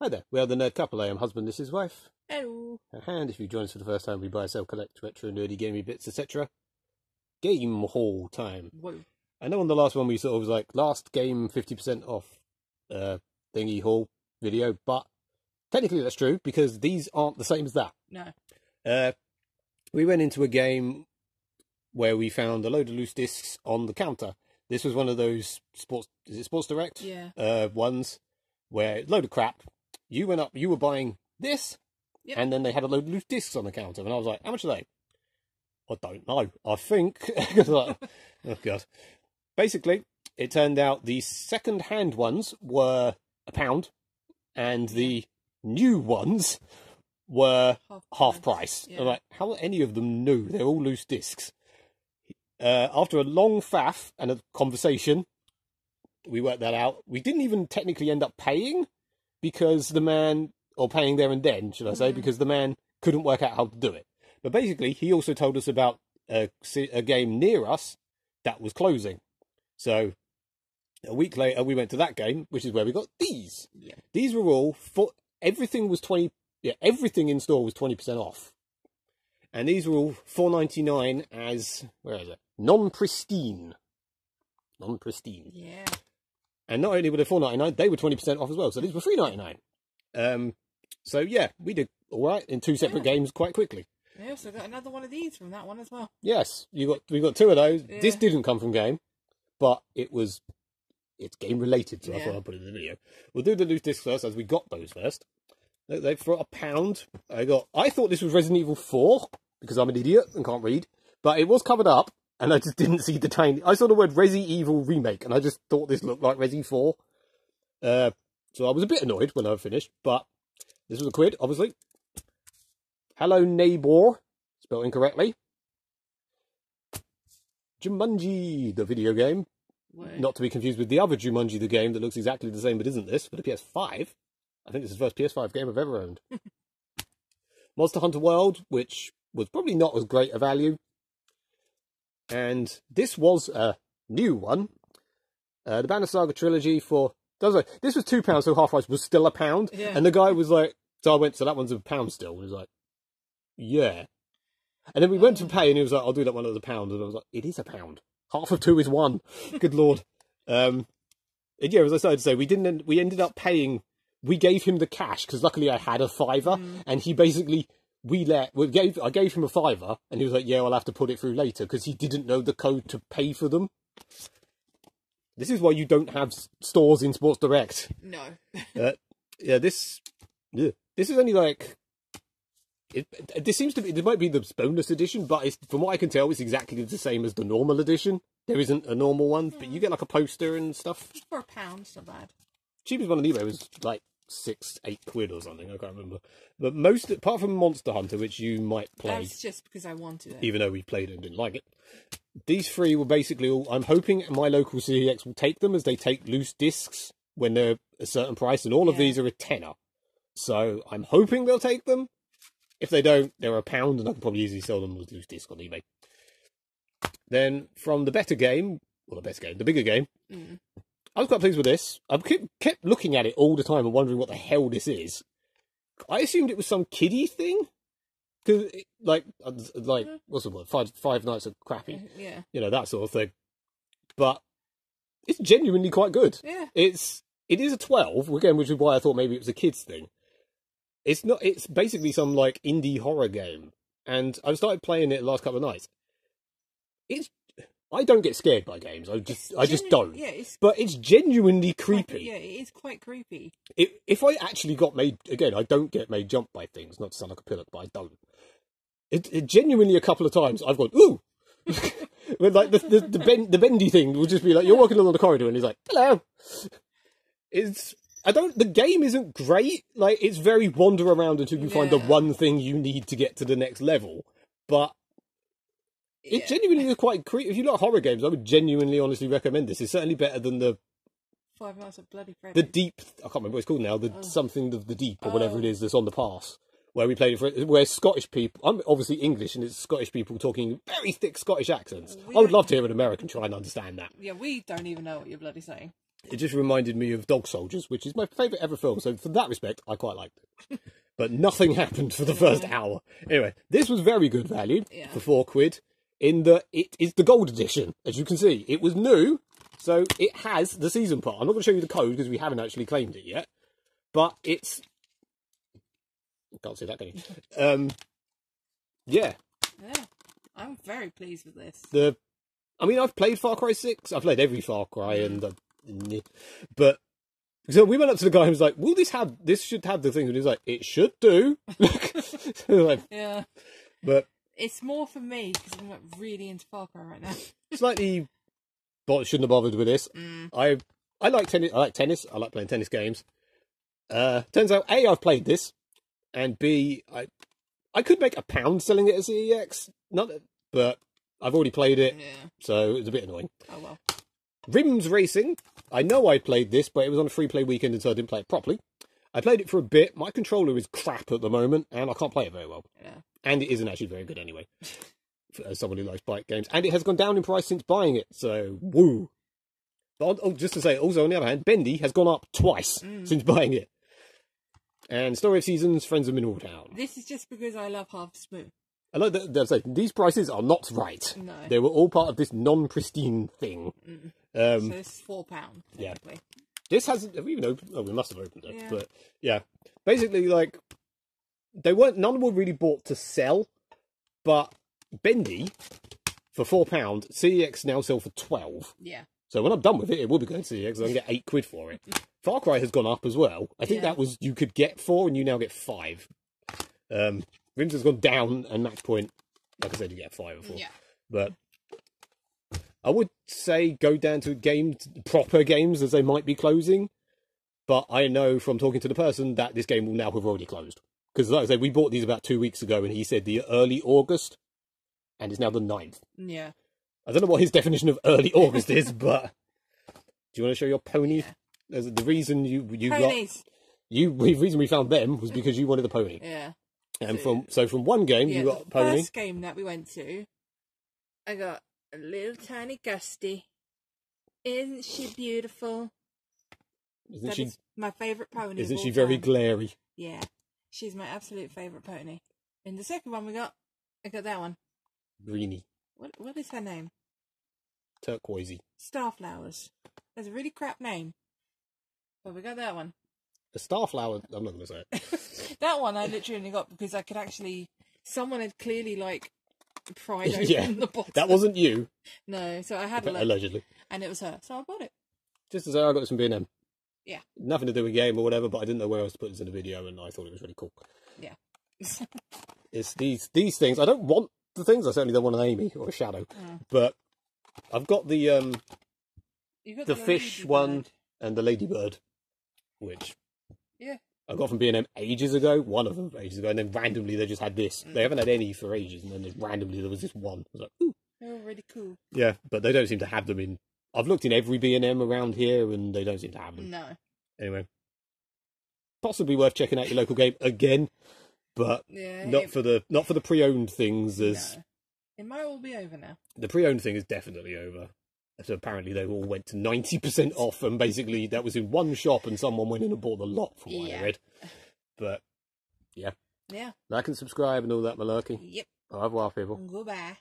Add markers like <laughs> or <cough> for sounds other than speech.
Hi there, we are the Nerdy Couple. I am husband, this is wife. Hello. And if you join us for the first time, we buy, sell, collect retro, nerdy, gaming bits, etc. Game haul time. Whoa. I know on the last one we sort of was like, last game 50% off uh, thingy haul video, but technically that's true because these aren't the same as that. No. Uh, we went into a game where we found a load of loose discs on the counter. This was one of those sports, is it Sports Direct? Yeah. Uh, ones where load of crap. You went up, you were buying this, Yep. and then they had a load of loose discs on the counter, and I was like, how much are they? I don't know. I think. <laughs> Like, oh god. Basically, it turned out the second-hand ones were a pound, and the new ones were Half, half price. Yeah. I'm like, how are any of them new? They're all loose discs. Uh, after a long faff and a conversation, we worked that out. We didn't even technically end up paying because the man, or paying there and then, should I say, Mhm. because the man couldn't work out how to do it. But basically, he also told us about a, a game near us that was closing. So a week later, we went to that game, which is where we got these. Yeah. These were all for everything was twenty. Yeah, everything in store was twenty percent off, and these were all four ninety nine as where is it? Non pristine, non pristine. Yeah. And not only were they four ninety nine, they were twenty percent off as well. So these were three ninety nine. Um, so yeah, we did all right in two separate Yeah. games quite quickly. I also got another one of these from that one as well. Yes, you got we got two of those. This didn't come from game, but it was it's game related, so I thought I'd put it in the video. We'll do the loose discs first, as we got those first. They, they for a pound. I got. I thought this was Resident Evil Four because I'm an idiot and can't read, but it was covered up, and I just didn't see the tiny. I saw the word Resi Evil remake, and I just thought this looked like Resi Four. Uh, so I was a bit annoyed when I finished, but this was a quid, obviously. Hello, neighbor. Spelled incorrectly. Jumanji, the video game. Wait. Not to be confused with the other Jumanji, the game that looks exactly the same but isn't this, for the PS5. I think this is the first PS5 game I've ever owned. <laughs> Monster Hunter World, which was probably not as great a value. And this was a new one. Uh, the Banner Saga trilogy for. Like, this was two pounds, so half price was still a pound. Yeah. And the guy was like, so I went, so that one's a pound still. And he was like, yeah. And then we went to pay, and he was like, I'll do that one as a pound. And I was like, it is a pound. Half of two is one. <laughs> Good lord. Um, and yeah, as I started to say, we didn't. End, we ended up paying. We gave him the cash because luckily I had a fiver, Mm. and he basically we let we gave. I gave him a fiver, and he was like, "Yeah, I'll have to put it through later," because he didn't know the code to pay for them. This is why you don't have stores in Sports Direct. No. Uh, yeah, this. Yeah, this is only like. It, this seems to be. There might be the bonus edition, but it's, from what I can tell, it's exactly the same as the normal edition. There isn't a normal one, but you get like a poster and stuff. For a pound, it's not bad. Cheapest one on eBay was like six, eight quid or something. I can't remember. But most, apart from Monster Hunter, which you might play, That's just because I wanted it. even though we played it and didn't like it. These three were basically all. I'm hoping my local CEX will take them as they take loose discs when they're a certain price, and all of these are a tenner. So I'm hoping they'll take them. If they don't, they're a pound, and I can probably easily sell them as loose disc on eBay. Then from the better game, well, the best game, the bigger game, Mm. I was quite pleased with this. I kept, kept looking at it all the time and wondering what the hell this is. I assumed it was some kiddie thing. Cause it, like, uh, like Mhm. what's the word? Five Five Nights at Crappy, Yeah. you know that sort of thing. But it's genuinely quite good. Yeah. It's it is a twelve again, which is why I thought maybe it was a kids thing. It's not. It's basically some like indie horror game, and I've started playing it the last couple of nights. It's I don't get scared by games. I just I just don't. Yeah, it's But it's genuinely quite- creepy. yeah, it is quite creepy. If, if I actually got made again, I don't get made jump by things. Not to sound like a pillock, but I don't. It, it genuinely a couple of times I've gone ooh, <laughs> like the the the, ben, the bendy thing will just be like you're walking along the corridor and he's like hello. It's I don't. The game isn't great. Like it's very wander around until you find the one thing you need to get to the next level. But it Yeah. genuinely is quite creepy. If you like horror games, I would genuinely, honestly recommend this. It's certainly better than the Five Nights at Bloody Freddy. the deep I can't remember what it's called now, the Oh. something of the deep or whatever it Oh. is that's on the pass. Where we played it for where Scottish people I'm obviously English and it's Scottish people talking very thick Scottish accents. We I would love to hear an American try and understand that. Yeah, we don't even know what you're bloody saying. it just reminded me of Dog Soldiers, which is my favourite ever film. So for that respect, I quite liked it. <laughs> but nothing <laughs> happened for the first hour. Anyway, this was very good value Yeah. for four quid. In that it is the gold edition, as you can see. It was new, so it has the season part. I'm not going to show you the code because we haven't actually claimed it yet. But it's can't see that, can you? <laughs> Um, yeah, Yeah. I'm very pleased with this. the I mean, I've played Far Cry Six. I've played every Far Cry, and uh, but so we went up to the guy and was like, "Will this have? This should have the thing." And he's like, "It should do." <laughs> <laughs> like, Yeah. but It's more for me because I'm like really into Far Cry right now. <laughs> slightly, but shouldn't have bothered with this. Mm. I I like tennis. I like tennis. I like playing tennis games. Uh, turns out, a I've played this, and b I I could make a pound selling it at CEX. Not, but I've already played it, Yeah. so it's a bit annoying. Oh well. Rims Racing. I know I played this, but it was on a free play weekend, and so I didn't play it properly. I played it for a bit. My controller is crap at the moment, and I can't play it very well. Yeah. And it isn't actually very good anyway, for, someone who likes bike games. And it has gone down in price since buying it, so woo. But oh, just to say, also on the other hand, Bendy has gone up twice Mm. since buying it. And Story of Seasons, Friends of Mineral Town. This is just because I love Harvest Moon. I like that they're saying these prices are not right. No. They were all part of this non-pristine thing. Mm. Um, so this is four pound yeah. This hasn't. Have we even opened? Oh, we must have opened it. Yeah. But yeah, basically, like they weren't. None were really bought to sell, but Bendy for four pound. CEX now sell for twelve. Yeah. So when I'm done with it, it will be going to CEX. I can get eight quid for it. <laughs> Far Cry has gone up as well. I think Yeah. that was you could get four, and you now get five. Um, Rims has gone down, and Match Point, like I said, you get five or four. Yeah. But I would say go down to games, proper games, as they might be closing. But I know from talking to the person that this game will now have already closed. Because, like I said, we bought these about two weeks ago, and he said the early August, and it's now the 9th. Yeah. I don't know what his definition of early August is, <laughs> but do you want to show your pony? Yeah. There's- The reason you you got Ponies. you <laughs> the reason we found them was because you wanted a pony, <laughs> Yeah. and from so from one game Yeah. you got the pony. first game that we went to, I got a little tiny Gusty. Isn't she beautiful? Isn't That she? is my favourite pony. Isn't she very time. glary? Yeah. She's my absolute favourite pony. In the second one we got, I got that one. Greeny, What What is her name? turquoisey. Starflowers. That's a really crap name. But we got that one. The starflower. I'm not going to say it. <laughs> that one I literally only got because I could actually. Someone had clearly like pried <laughs> open Yeah, the box. That wasn't you, No, so I had a look, allegedly. and it was her. So I bought it. Just to say, I got this from B&M. Yeah. Nothing to do with game or whatever, but I didn't know where else to put this in a video, and I thought it was really cool. Yeah. <laughs> It's these these things. I don't want the things. I certainly don't want an Amy or a Shadow, Mm. but I've got the um got the fish one and the ladybird, which Yeah. I got from B&M ages ago. One of them ages ago, and then randomly they just had this. Mm. They haven't had any for ages, and then just randomly there was this one. I was like, ooh, They're all really cool. yeah, but they don't seem to have them in. I've looked in every B&M around here, and they don't seem to have them. No. Anyway, possibly worth checking out your local game again, but Yeah. not it, for the not for the pre-owned things. As no. It might all be over now. the pre-owned thing is definitely over. So apparently they all went to ninety percent off, and basically that was in one shop, and someone went in and bought the lot, from what I read. But yeah, Yeah. like and subscribe and all that malarkey. Yep. Au revoir, people. Goodbye.